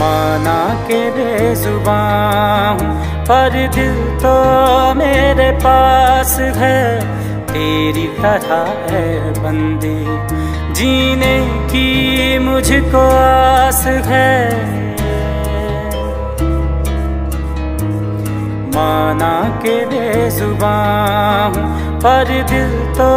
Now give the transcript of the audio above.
माना के बेजुबान पर दिल तो मेरे पास है। तेरी तरह है बंदी, जीने की मुझको आस है। माना के बेजुबान पर दिल तो